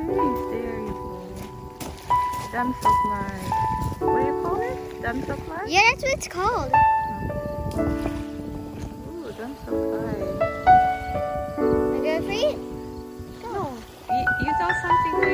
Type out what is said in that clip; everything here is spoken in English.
Hey, there you What do you call it? Damsokmar? Yeah, that's what it's called. Ooh, damsokmar. I go for it? No. You, you something